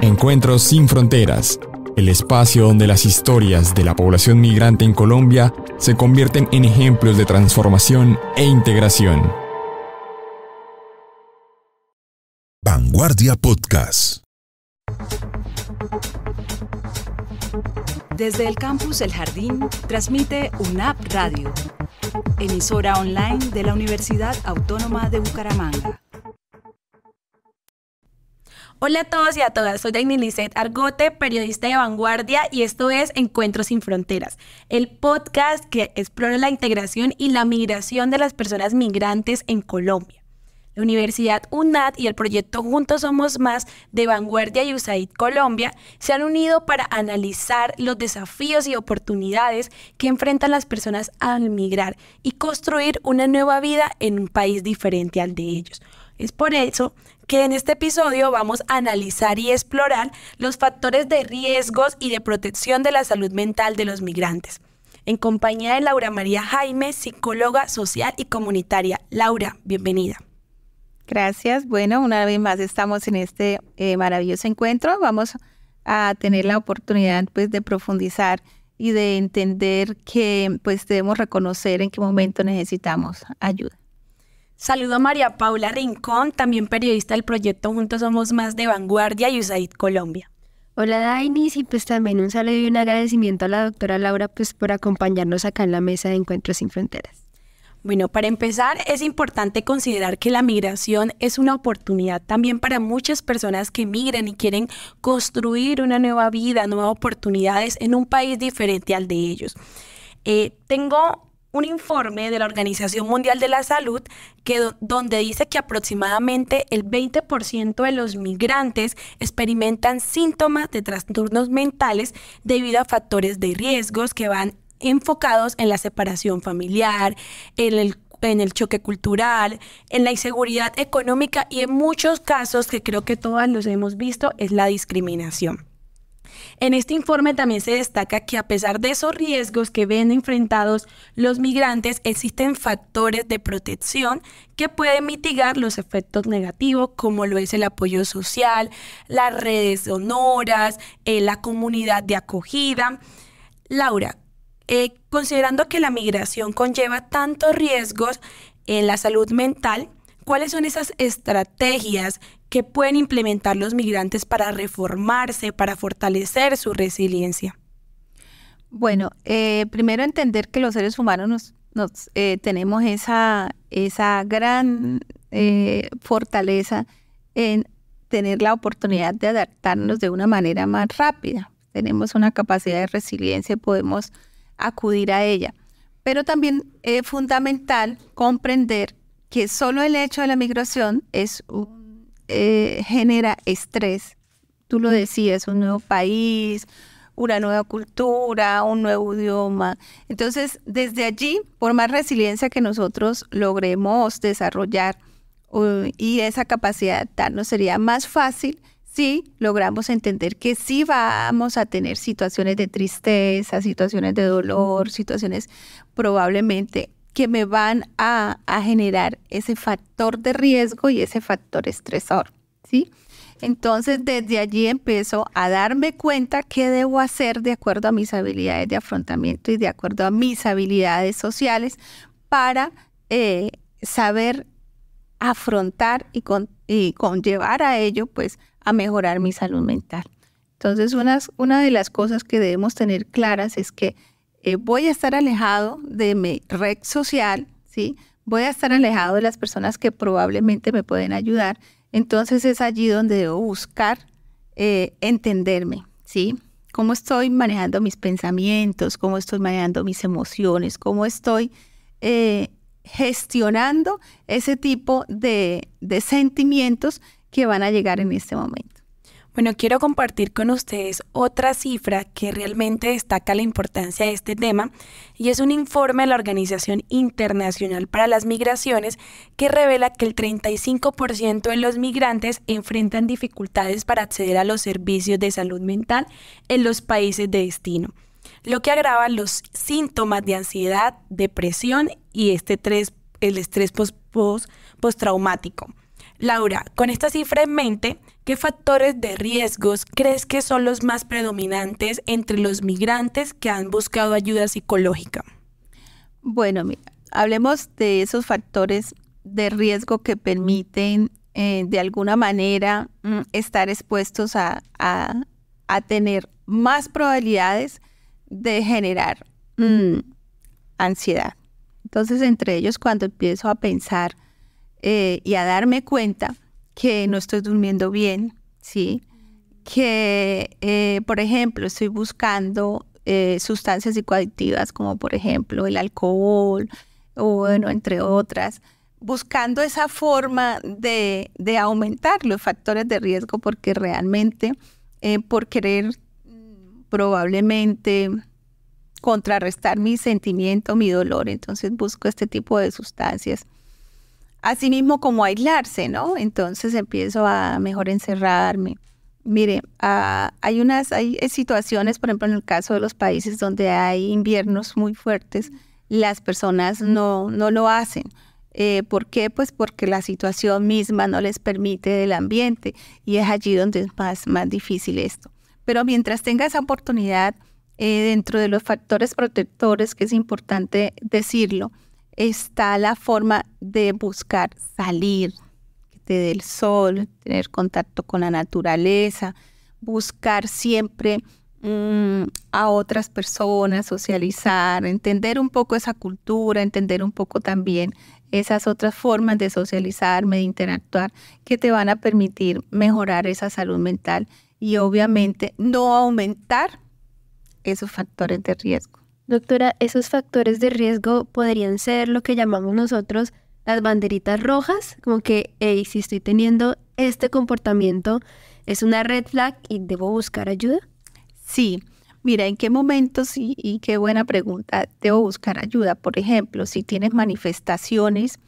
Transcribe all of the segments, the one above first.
Encuentros sin Fronteras, el espacio donde las historias de la población migrante en Colombia se convierten en ejemplos de transformación e integración. Vanguardia Podcast. Desde el campus El Jardín transmite UNAP Radio, emisora online de la Universidad Autónoma de Bucaramanga. Hola a todos y a todas, soy Lisset Argote, periodista de vanguardia y esto es Encuentros sin Fronteras, el podcast que explora la integración y la migración de las personas migrantes en Colombia. La Universidad UNAD y el proyecto Juntos Somos Más de Vanguardia y USAID Colombia se han unido para analizar los desafíos y oportunidades que enfrentan las personas al migrar y construir una nueva vida en un país diferente al de ellos. Es por eso que en este episodio vamos a analizar y explorar los factores de riesgos y de protección de la salud mental de los migrantes. En compañía de Laura María Jaime, psicóloga social y comunitaria. Laura, bienvenida. Gracias. Bueno, una vez más estamos en este eh, maravilloso encuentro. Vamos a tener la oportunidad pues, de profundizar y de entender que pues, debemos reconocer en qué momento necesitamos ayuda. Saludo a María Paula Rincón, también periodista del proyecto Juntos Somos Más de Vanguardia y USAID Colombia. Hola Dainis y pues también un saludo y un agradecimiento a la doctora Laura pues por acompañarnos acá en la mesa de Encuentros sin Fronteras. Bueno, para empezar es importante considerar que la migración es una oportunidad también para muchas personas que migran y quieren construir una nueva vida, nuevas oportunidades en un país diferente al de ellos. Eh, tengo un informe de la Organización Mundial de la Salud que, donde dice que aproximadamente el 20% de los migrantes experimentan síntomas de trastornos mentales debido a factores de riesgos que van enfocados en la separación familiar, en el en el choque cultural, en la inseguridad económica y en muchos casos que creo que todas los hemos visto es la discriminación. En este informe también se destaca que a pesar de esos riesgos que ven enfrentados los migrantes, existen factores de protección que pueden mitigar los efectos negativos, como lo es el apoyo social, las redes honoras, eh, la comunidad de acogida. Laura, eh, considerando que la migración conlleva tantos riesgos en la salud mental, ¿cuáles son esas estrategias que pueden implementar los migrantes para reformarse, para fortalecer su resiliencia? Bueno, eh, primero entender que los seres humanos nos, eh, tenemos esa, esa gran eh, fortaleza en tener la oportunidad de adaptarnos de una manera más rápida. Tenemos una capacidad de resiliencia y podemos acudir a ella. Pero también es fundamental comprender que solo el hecho de la migración es un eh, genera estrés. Tú lo decías, un nuevo país, una nueva cultura, un nuevo idioma. Entonces, desde allí, por más resiliencia que nosotros logremos desarrollar y esa capacidad de adaptarnos, sería más fácil si logramos entender que sí vamos a tener situaciones de tristeza, situaciones de dolor, situaciones probablemente que me van a, generar ese factor de riesgo y ese factor estresor, ¿sí? Entonces, desde allí empiezo a darme cuenta qué debo hacer de acuerdo a mis habilidades de afrontamiento y de acuerdo a mis habilidades sociales para eh, saber afrontar y, y, conllevar a ello, pues, a mejorar mi salud mental. Entonces, una de las cosas que debemos tener claras es que eh, voy a estar alejado de mi red social, ¿sí? Voy a estar alejado de las personas que probablemente me pueden ayudar. Entonces es allí donde debo buscar eh, entenderme, ¿sí? Cómo estoy manejando mis pensamientos, cómo estoy manejando mis emociones, cómo estoy eh, gestionando ese tipo de sentimientos que van a llegar en este momento. Bueno, quiero compartir con ustedes otra cifra que realmente destaca la importancia de este tema y es un informe de la Organización Internacional para las Migraciones que revela que el 35% de los migrantes enfrentan dificultades para acceder a los servicios de salud mental en los países de destino, lo que agrava los síntomas de ansiedad, depresión y este el estrés postraumático. Laura, con esta cifra en mente, ¿qué factores de riesgos crees que son los más predominantes entre los migrantes que han buscado ayuda psicológica? Bueno, hablemos de esos factores de riesgo que permiten eh, de alguna manera mm, estar expuestos a, tener más probabilidades de generar mm, ansiedad. Entonces, entre ellos, cuando empiezo a pensar eh, y a darme cuenta que no estoy durmiendo bien, ¿sí? Que, eh, por ejemplo, estoy buscando sustancias psicoactivas como, por ejemplo, el alcohol, o bueno, entre otras, buscando esa forma de, aumentar los factores de riesgo porque realmente eh, por querer probablemente contrarrestar mi sentimiento, mi dolor, entonces busco este tipo de sustancias. Asimismo como aislarse, ¿no? Entonces empiezo a mejor encerrarme. Mire, ah, hay unas hay situaciones, por ejemplo, en el caso de los países donde hay inviernos muy fuertes, las personas no, no lo hacen eh, ¿Por qué? Pues porque la situación misma no les permite del ambiente y es allí donde es más, más difícil esto. Pero mientras tenga esa oportunidad, eh, dentro de los factores protectores, que es importante decirlo, está la forma de buscar salir del sol, tener contacto con la naturaleza, buscar siempre mm, a otras personas, socializar, entender un poco esa cultura, entender un poco también esas otras formas de socializarme, de interactuar, que te van a permitir mejorar esa salud mental y obviamente no aumentar esos factores de riesgo. Doctora, esos factores de riesgo podrían ser lo que llamamos nosotros las banderitas rojas, como que, hey, si estoy teniendo este comportamiento, es una red flag y debo buscar ayuda. Sí, Mira, ¿en qué momentos y, qué buena pregunta debo buscar ayuda? Por ejemplo, si tienes manifestaciones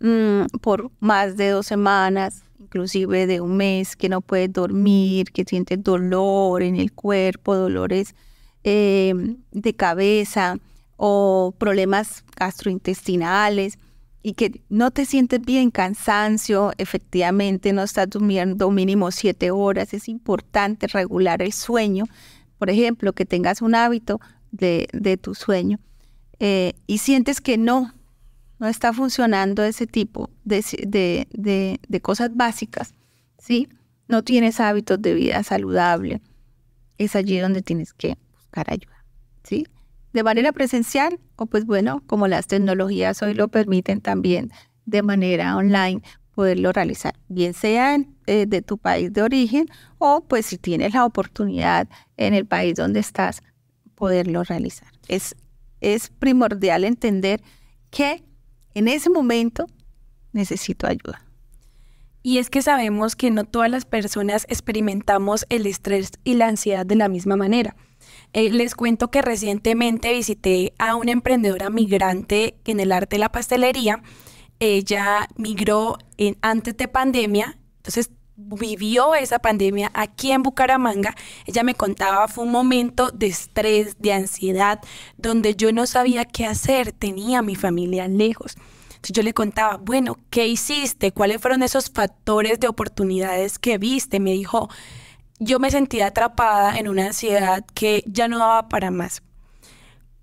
mm, por más de dos semanas, inclusive de un mes, que no puedes dormir, que sientes dolor en el cuerpo, dolores em, de cabeza o problemas gastrointestinales y que no te sientes bien, cansancio, efectivamente no estás durmiendo mínimo siete horas, es importante regular el sueño por ejemplo, que tengas un hábito de, tu sueño eh, y sientes que no, no está funcionando ese tipo de, de, cosas básicas, ¿sí? No tienes hábitos de vida saludable, es allí donde tienes que ayuda, ¿sí? De manera presencial o pues bueno, como las tecnologías hoy lo permiten también de manera online, poderlo realizar, bien sea eh, de tu país de origen o pues si tienes la oportunidad en el país donde estás, poderlo realizar. Es, es primordial entender que en ese momento necesito ayuda. Y es que sabemos que no todas las personas experimentamos el estrés y la ansiedad de la misma manera. Eh, les cuento que recientemente visité a una emprendedora migrante en el arte de la pastelería ella migró antes de pandemia, entonces vivió esa pandemia aquí en Bucaramanga. Ella me contaba, fue un momento de estrés, de ansiedad, donde yo no sabía qué hacer, tenía a mi familia lejos. Yo le contaba, bueno, ¿qué hiciste? ¿Cuáles fueron esos factores de oportunidades que viste? Me dijo, yo me sentía atrapada en una ansiedad que ya no daba para más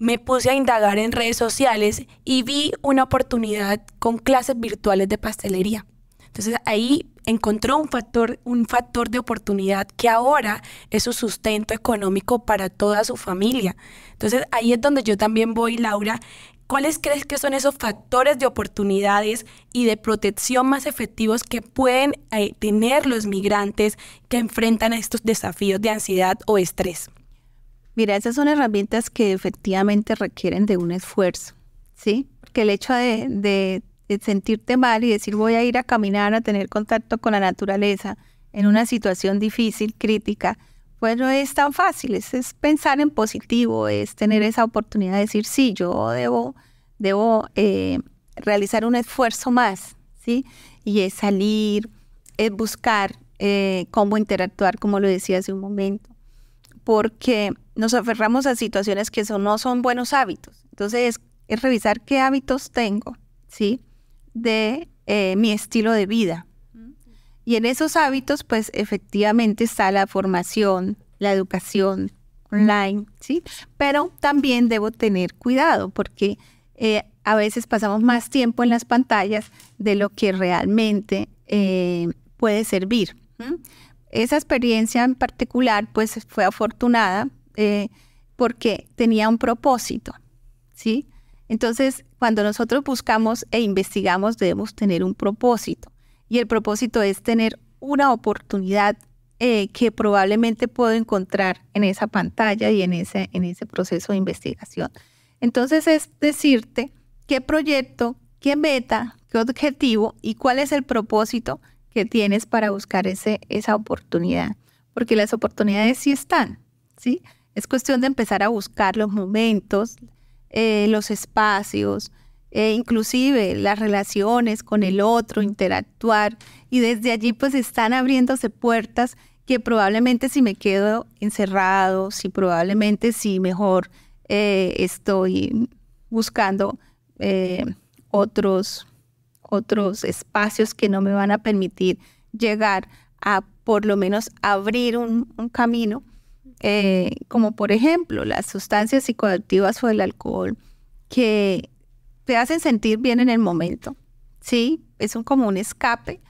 me puse a indagar en redes sociales y vi una oportunidad con clases virtuales de pastelería. Entonces ahí encontró un factor, un factor de oportunidad que ahora es su sustento económico para toda su familia. Entonces ahí es donde yo también voy, Laura. ¿Cuáles crees que son esos factores de oportunidades y de protección más efectivos que pueden eh, tener los migrantes que enfrentan estos desafíos de ansiedad o estrés? Mira, esas son herramientas que efectivamente requieren de un esfuerzo, ¿sí? Porque el hecho de, sentirte mal y decir voy a ir a caminar, a tener contacto con la naturaleza en una situación difícil, crítica, pues no es tan fácil, es, pensar en positivo, es tener esa oportunidad de decir, sí, yo debo, debo eh, realizar un esfuerzo más, ¿sí? Y es salir, es buscar eh, cómo interactuar, como lo decía hace un momento, porque nos aferramos a situaciones que no son buenos hábitos. Entonces, es, revisar qué hábitos tengo, ¿sí? De eh, mi estilo de vida. Y en esos hábitos, pues efectivamente está la formación, la educación online, ¿sí? Pero también debo tener cuidado porque eh, a veces pasamos más tiempo en las pantallas de lo que realmente eh, puede servir. Esa experiencia en particular, pues fue afortunada eh, porque tenía un propósito, ¿sí? Entonces, cuando nosotros buscamos e investigamos, debemos tener un propósito. Y el propósito es tener una oportunidad eh, que probablemente puedo encontrar en esa pantalla y en ese, en ese proceso de investigación. Entonces, es decirte qué proyecto, qué meta, qué objetivo y cuál es el propósito que tienes para buscar ese, esa oportunidad. Porque las oportunidades sí están, ¿sí? Es cuestión de empezar a buscar los momentos, eh, los espacios, e inclusive las relaciones con el otro, interactuar. Y desde allí pues están abriéndose puertas que probablemente si me quedo encerrado, si probablemente si mejor eh, estoy buscando eh, otros, otros espacios que no me van a permitir llegar a por lo menos abrir un camino, eh, como por ejemplo las sustancias psicoactivas o el alcohol, que te hacen sentir bien en el momento, ¿sí? Es un, como un escape,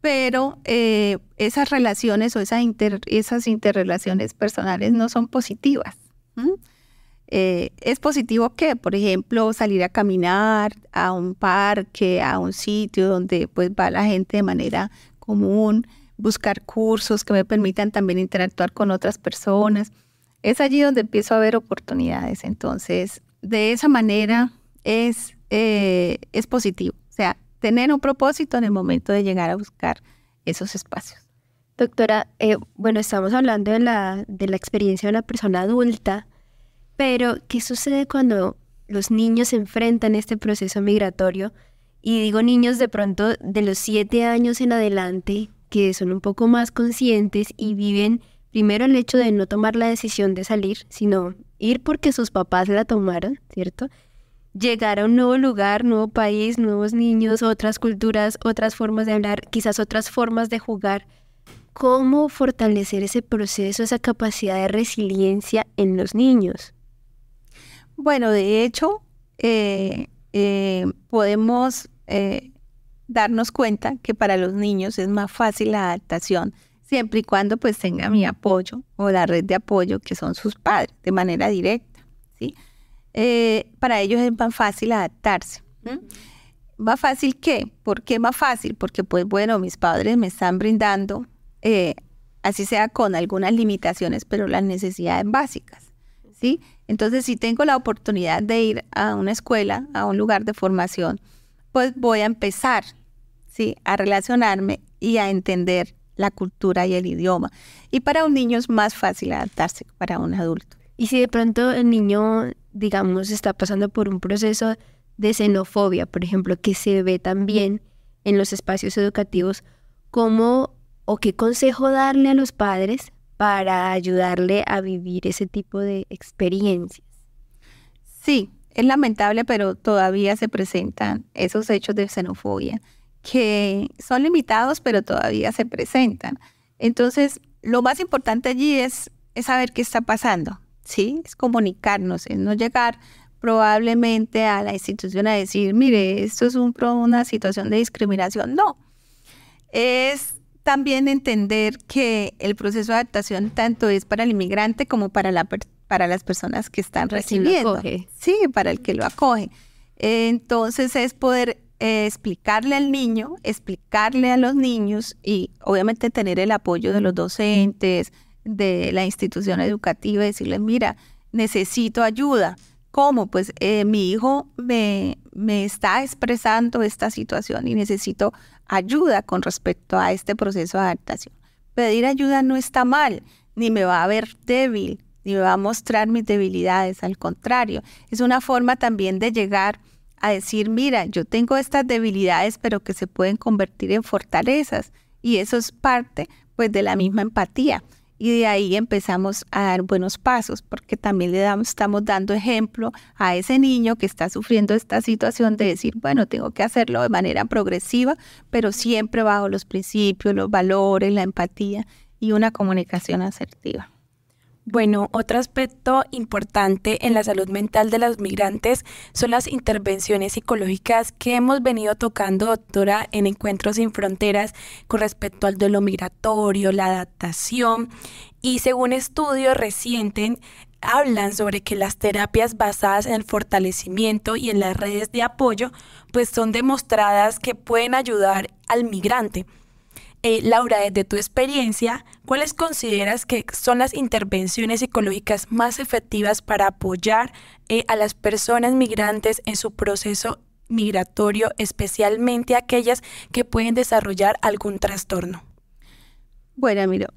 pero eh, esas relaciones o esas, esas interrelaciones personales no son positivas. Eh, es positivo que, por ejemplo, salir a caminar a un parque, a un sitio donde pues va la gente de manera común, buscar cursos que me permitan también interactuar con otras personas. Es allí donde empiezo a ver oportunidades. Entonces, de esa manera es, eh, es positivo. O sea, tener un propósito en el momento de llegar a buscar esos espacios. Doctora, eh, bueno, estamos hablando de la, de la experiencia de una persona adulta, pero ¿qué sucede cuando los niños enfrentan este proceso migratorio? Y digo niños de pronto de los siete años en adelante, que son un poco más conscientes y viven primero el hecho de no tomar la decisión de salir, sino ir porque sus papás la tomaron, ¿cierto? Llegar a un nuevo lugar, nuevo país, nuevos niños, otras culturas, otras formas de hablar, quizás otras formas de jugar. ¿Cómo fortalecer ese proceso, esa capacidad de resiliencia en los niños? Bueno, de hecho, eh, eh, podemos eh, darnos cuenta que para los niños es más fácil la adaptación siempre y cuando pues tenga mi apoyo o la red de apoyo que son sus padres de manera directa, ¿sí? Eh, para ellos es más fácil adaptarse. ¿Más fácil qué? ¿Por qué más fácil? Porque pues bueno, mis padres me están brindando, eh, así sea con algunas limitaciones, pero las necesidades básicas, ¿sí? Entonces si tengo la oportunidad de ir a una escuela, a un lugar de formación, pues voy a empezar, ¿sí? A relacionarme y a entender la cultura y el idioma. Y para un niño es más fácil adaptarse que para un adulto. Y si de pronto el niño, digamos, está pasando por un proceso de xenofobia, por ejemplo, que se ve también en los espacios educativos, ¿cómo o qué consejo darle a los padres para ayudarle a vivir ese tipo de experiencias? Sí, es lamentable, pero todavía se presentan esos hechos de xenofobia que son limitados, pero todavía se presentan. Entonces, lo más importante allí es, saber qué está pasando, ¿sí? Es comunicarnos, es no llegar probablemente a la institución a decir, mire, esto es un, una situación de discriminación. No, es también entender que el proceso de adaptación tanto es para el inmigrante como para, la, para las personas que están recibiendo. Sí, para el que lo acoge. Entonces es poder eh, explicarle al niño, explicarle a los niños y obviamente tener el apoyo de los docentes, de la institución educativa, decirles, mira, necesito ayuda. ¿Cómo? Pues eh, mi hijo me, me está expresando esta situación y necesito ayuda con respecto a este proceso de adaptación. Pedir ayuda no está mal, ni me va a ver débil, ni me va a mostrar mis debilidades, al contrario, es una forma también de llegar a decir, mira, yo tengo estas debilidades, pero que se pueden convertir en fortalezas. Y eso es parte, pues, de la misma empatía. Y de ahí empezamos a dar buenos pasos, porque también le damos, estamos dando ejemplo a ese niño que está sufriendo esta situación de decir, bueno, tengo que hacerlo de manera progresiva, pero siempre bajo los principios, los valores, la empatía y una comunicación asertiva. Bueno, otro aspecto importante en la salud mental de los migrantes son las intervenciones psicológicas que hemos venido tocando, doctora, en Encuentros sin Fronteras con respecto al duelo migratorio, la adaptación y según estudios recientes hablan sobre que las terapias basadas en el fortalecimiento y en las redes de apoyo pues son demostradas que pueden ayudar al migrante. Eh, Laura, desde tu experiencia, ¿cuáles consideras que son las intervenciones psicológicas más efectivas para apoyar eh, a las personas migrantes en su proceso migratorio, especialmente aquellas que pueden desarrollar algún trastorno? Bueno, miro,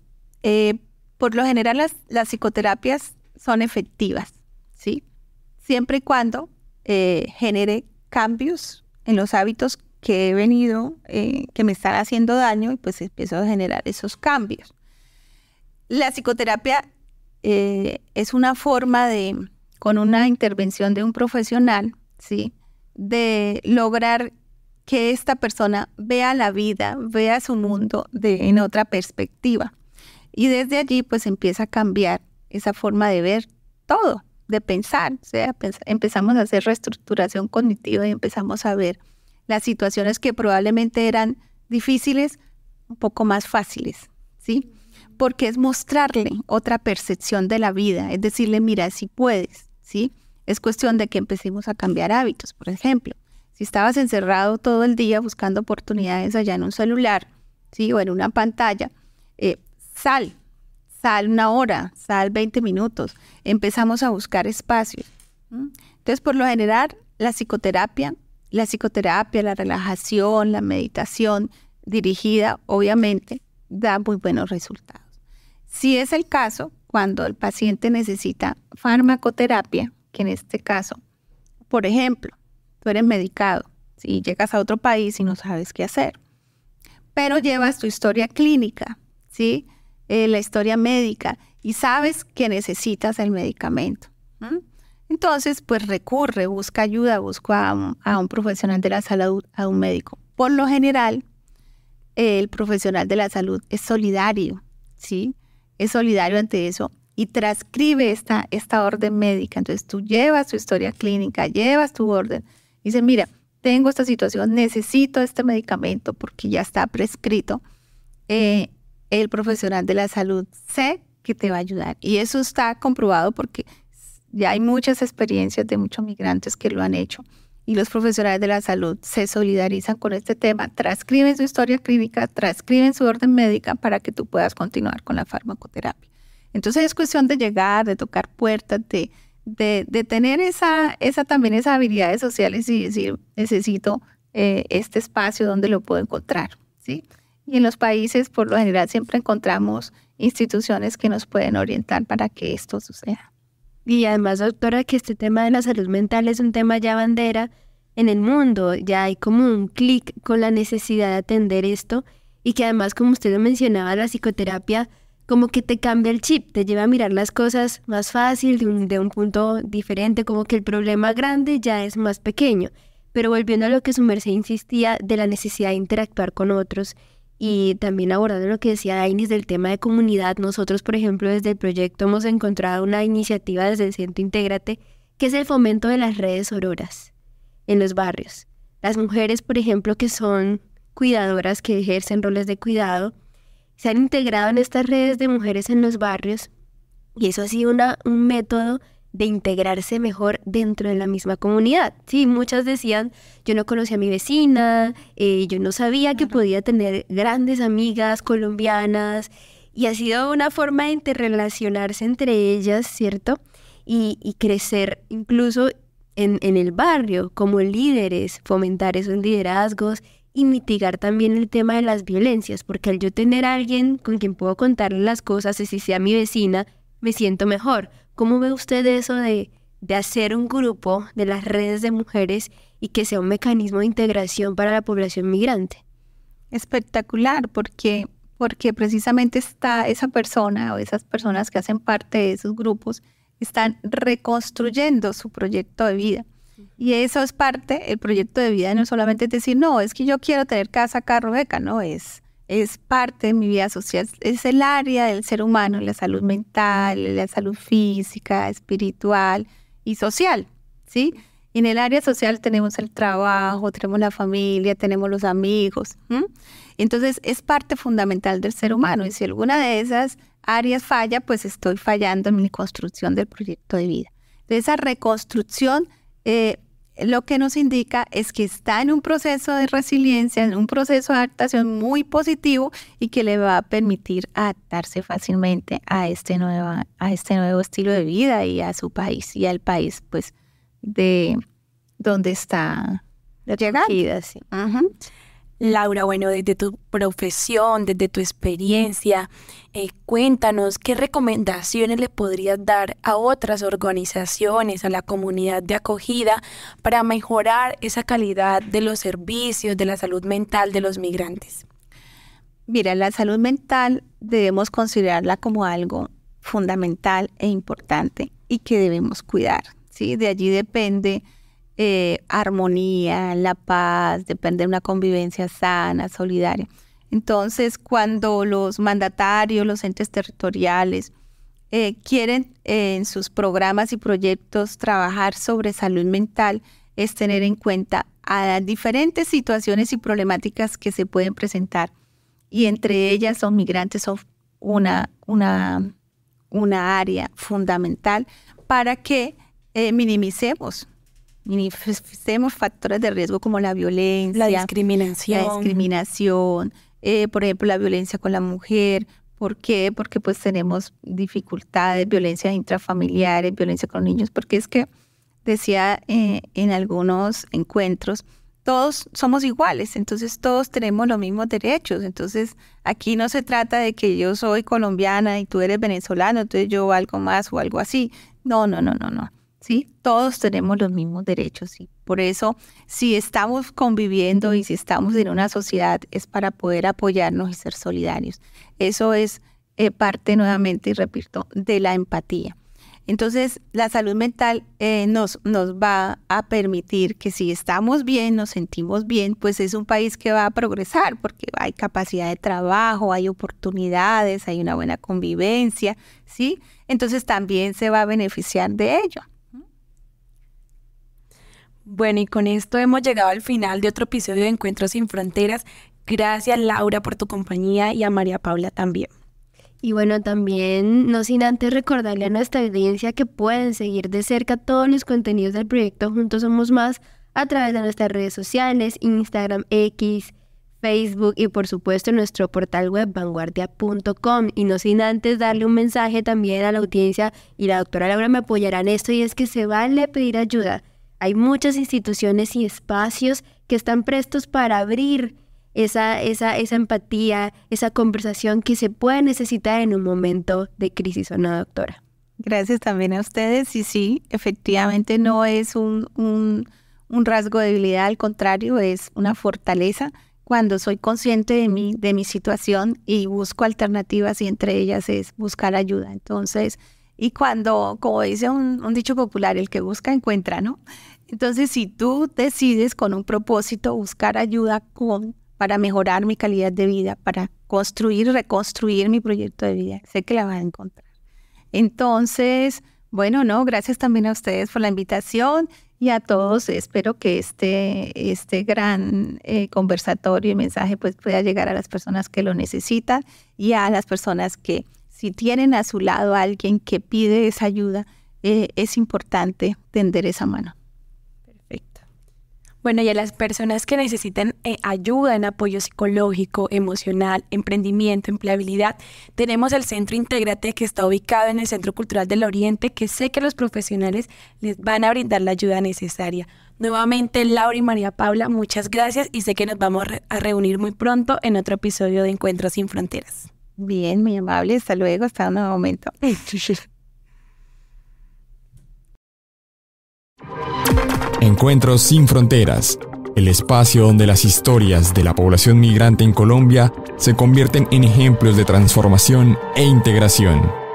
eh, por lo general las, las, psicoterapias son efectivas, ¿sí? Siempre y cuando genere cambios en los hábitos que he venido, eh, que me están haciendo daño y pues empiezo a generar esos cambios. La psicoterapia eh, es una forma de, con una intervención de un profesional, ¿sí? De lograr que esta persona vea la vida, vea su mundo de, en otra perspectiva. Y desde allí pues empieza a cambiar esa forma de ver todo, de pensar. O sea, empezamos a hacer reestructuración cognitiva y empezamos a ver las situaciones que probablemente eran difíciles, un poco más fáciles, ¿sí? Porque es mostrarle otra percepción de la vida, es decirle, mira, si puedes, ¿sí? Es cuestión de que empecemos a cambiar hábitos, por ejemplo. Si estabas encerrado todo el día buscando oportunidades allá en un celular, ¿sí? O en una pantalla, eh, sal, sal una hora, sal 20 minutos, empezamos a buscar espacios. Entonces, por lo general, la psicoterapia la psicoterapia, la relajación, la meditación dirigida, obviamente, da muy buenos resultados. Si es el caso, cuando el paciente necesita farmacoterapia, que en este caso, por ejemplo, tú eres medicado, si llegas a otro país y no sabes qué hacer, pero llevas tu historia clínica, ¿sí? Eh, la historia médica y sabes que necesitas el medicamento. Entonces, pues recurre, busca ayuda, busca a un, profesional de la salud, a un médico. Por lo general, el profesional de la salud es solidario, ¿sí? Es solidario ante eso y transcribe esta, esta orden médica. Entonces tú llevas tu historia clínica, llevas tu orden y dices, mira, tengo esta situación, necesito este medicamento porque ya está prescrito. Eh, el profesional de la salud sé que te va a ayudar. Y eso está comprobado porque ya hay muchas experiencias de muchos migrantes que lo han hecho y los profesionales de la salud se solidarizan con este tema, transcriben su historia clínica, transcriben su orden médica para que tú puedas continuar con la farmacoterapia. Entonces es cuestión de llegar, de tocar puertas, de, de, tener esa, esa, también esas habilidades sociales y decir, necesito eh, este espacio donde lo puedo encontrar. ¿sí? Y en los países, por lo general, siempre encontramos instituciones que nos pueden orientar para que esto suceda. Y además, doctora, que este tema de la salud mental es un tema ya bandera en el mundo, ya hay como un clic con la necesidad de atender esto y que además, como usted lo mencionaba, la psicoterapia como que te cambia el chip, te lleva a mirar las cosas más fácil, de un, de un punto diferente, como que el problema grande ya es más pequeño. Pero volviendo a lo que su merced insistía de la necesidad de interactuar con otros y también abordando lo que decía Dainis del tema de comunidad, nosotros, por ejemplo, desde el proyecto hemos encontrado una iniciativa desde el Centro Intégrate, que es el fomento de las redes auroras en los barrios. Las mujeres, por ejemplo, que son cuidadoras, que ejercen roles de cuidado, se han integrado en estas redes de mujeres en los barrios y eso ha sido una, un método de integrarse mejor dentro de la misma comunidad. Sí, muchas decían, yo no conocía a mi vecina, eh, yo no sabía que podía tener grandes amigas colombianas y ha sido una forma de interrelacionarse entre ellas, ¿cierto? Y, y crecer incluso en, en el barrio como líderes, fomentar esos liderazgos y mitigar también el tema de las violencias, porque al yo tener a alguien con quien puedo contarle las cosas, si sea mi vecina, me siento mejor, ¿Cómo ve usted eso de, hacer un grupo de las redes de mujeres y que sea un mecanismo de integración para la población migrante? Espectacular, porque porque precisamente está esa persona o esas personas que hacen parte de esos grupos están reconstruyendo su proyecto de vida. Y eso es parte, el proyecto de vida no es solamente decir, no, es que yo quiero tener casa, carro, beca, no, es, es parte de mi vida social, es el área del ser humano, la salud mental, la salud física, espiritual y social, ¿sí? En el área social tenemos el trabajo, tenemos la familia, tenemos los amigos. Entonces es parte fundamental del ser humano y si alguna de esas áreas falla, pues estoy fallando en mi construcción del proyecto de vida. Esa reconstrucción, eh, lo que nos indica es que está en un proceso de resiliencia, en un proceso de adaptación muy positivo y que le va a permitir adaptarse fácilmente a este, nueva, a este nuevo estilo de vida y a su país y al país, pues de donde está llegando. Sí. Laura, bueno, desde tu profesión, desde tu experiencia, eh, cuéntanos qué recomendaciones le podrías dar a otras organizaciones, a la comunidad de acogida, para mejorar esa calidad de los servicios, de la salud mental de los migrantes. Mira, la salud mental debemos considerarla como algo fundamental e importante y que debemos cuidar. ¿sí? De allí depende eh, armonía, la paz, depende de una convivencia sana, solidaria. Entonces, cuando los mandatarios, los entes territoriales eh, quieren eh, en sus programas y proyectos trabajar sobre salud mental, es tener en cuenta a diferentes situaciones y problemáticas que se pueden presentar. Y entre ellas los migrantes son una, una, una área fundamental para que minimicemos, minimicemos factores de riesgo como la violencia, la discriminación, la discriminación eh, por ejemplo, la violencia con la mujer. ¿Por qué? Porque pues tenemos dificultades, violencia intrafamiliares, violencia con niños, porque es que decía eh, en algunos encuentros, todos somos iguales, entonces todos tenemos los mismos derechos. Entonces aquí no se trata de que yo soy colombiana y tú eres venezolano, entonces yo algo más o algo así. No, no, no, no, no. ¿Sí? Todos tenemos los mismos derechos y por eso si estamos conviviendo y si estamos en una sociedad es para poder apoyarnos y ser solidarios. Eso es eh, parte nuevamente, y repito, de la empatía. Entonces, la salud mental eh, nos, nos va a permitir que si estamos bien, nos sentimos bien, pues es un país que va a progresar porque hay capacidad de trabajo, hay oportunidades, hay una buena convivencia, ¿sí? Entonces también se va a beneficiar de ello. Bueno, y con esto hemos llegado al final de otro episodio de Encuentros sin Fronteras. Gracias Laura por tu compañía y a María Paula también. Y bueno, también no sin antes recordarle a nuestra audiencia que pueden seguir de cerca todos los contenidos del proyecto Juntos Somos Más a través de nuestras redes sociales, Instagram, X, Facebook y por supuesto nuestro portal web vanguardia.com. Y no sin antes darle un mensaje también a la audiencia y la doctora Laura me apoyará en esto y es que se vale pedir ayuda. Hay muchas instituciones y espacios que están prestos para abrir esa, esa, esa empatía, esa conversación que se puede necesitar en un momento de crisis, ¿o no, doctora? Gracias también a ustedes. Y sí, efectivamente no es un, un, un rasgo de debilidad, al contrario, es una fortaleza cuando soy consciente de mi, de mi situación y busco alternativas y entre ellas es buscar ayuda. Entonces, y cuando, como dice un, dicho popular, el que busca encuentra, ¿no? Entonces, si tú decides con un propósito buscar ayuda con, para mejorar mi calidad de vida, para construir, reconstruir mi proyecto de vida, sé que la vas a encontrar. Entonces, bueno, no, gracias también a ustedes por la invitación y a todos. Espero que este, este gran eh, conversatorio y mensaje pues, pueda llegar a las personas que lo necesitan y a las personas que si tienen a su lado a alguien que pide esa ayuda, eh, es importante tender esa mano. Perfecto. Bueno, y a las personas que necesiten eh, ayuda en apoyo psicológico, emocional, emprendimiento, empleabilidad, tenemos el Centro Integrate que está ubicado en el Centro Cultural del Oriente, que sé que los profesionales les van a brindar la ayuda necesaria. Nuevamente, Laura y María Paula, muchas gracias y sé que nos vamos a reunir muy pronto en otro episodio de Encuentros sin Fronteras. Bien, muy amable. Hasta luego. Hasta un nuevo momento. Encuentros sin fronteras. el espacio donde las historias de la población migrante en Colombia se convierten en ejemplos de transformación e integración.